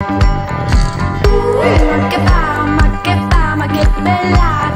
Goodbye, goodbye, bella.